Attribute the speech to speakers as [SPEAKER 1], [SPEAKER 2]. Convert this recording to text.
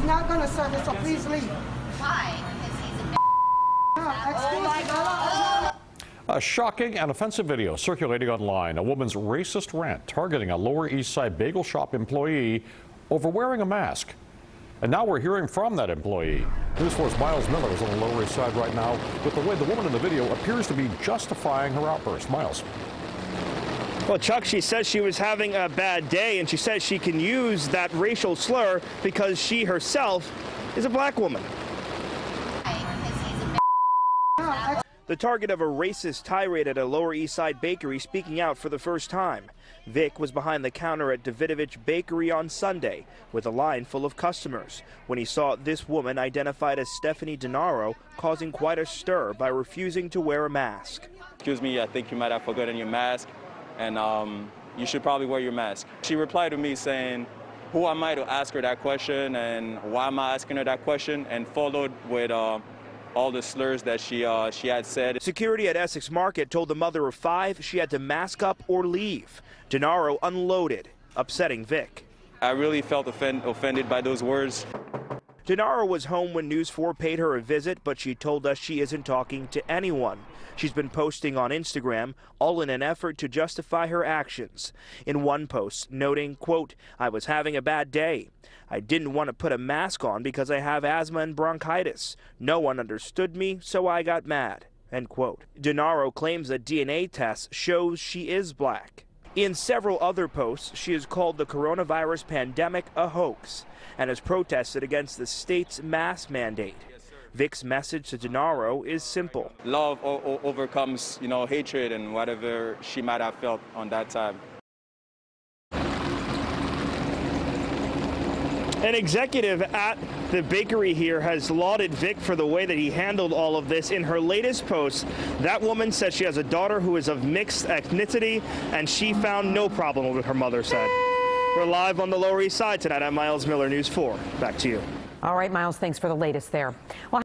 [SPEAKER 1] He's not going to serve it, so please leave.
[SPEAKER 2] Why? Because he's a
[SPEAKER 1] No. Oh
[SPEAKER 3] a shocking and offensive video circulating online. A woman's racist rant targeting a Lower East Side bagel shop employee over wearing a mask. And now we're hearing from that employee. News 4's Myles Miller is on the Lower East Side right now with the way the woman in the video appears to be justifying her outburst. Myles.
[SPEAKER 4] Well, Chuck, she says she was having a bad day, and she says she can use that racial slur because she herself is a black woman. The target of a racist tirade at a Lower East Side bakery speaking out for the first time. Vic was behind the counter at Davidovich Bakery on Sunday with a line full of customers when he saw this woman identified as Stephanie Denaro causing quite a stir by refusing to wear a mask.
[SPEAKER 5] Excuse me, I think you might have forgotten your mask, and um, you should probably wear your mask. She replied to me saying, who am I to ask her that question, and why am I asking her that question, and followed with uh, all the slurs that she, uh, she had said.
[SPEAKER 4] Security at Essex Market told the mother of five she had to mask up or leave. Denaro unloaded, upsetting Vic.
[SPEAKER 5] I really felt offend- offended by those words.
[SPEAKER 4] Denaro was home when News 4 paid her a visit, but she told us she isn't talking to anyone. She's been posting on Instagram, all in an effort to justify her actions. In one post, noting, quote, I was having a bad day. I didn't want to put a mask on because I have asthma and bronchitis. No one understood me, so I got mad. End quote. Denaro claims a DNA test shows she is black. In several other posts, she has called the coronavirus pandemic a hoax and has protested against the state's mask mandate. Vic's message to Denaro is simple.
[SPEAKER 5] Love overcomes, you know, hatred and whatever she might have felt on that time.
[SPEAKER 4] An executive at the bakery here has lauded Vic for the way that he handled all of this. In her latest post, that woman says she has a daughter who is of mixed ethnicity, and she found no problem with what her mother said. We're live on the Lower East Side tonight. I'm Myles Miller, News 4. Back to you.
[SPEAKER 6] All right, Myles, thanks for the latest there. Well,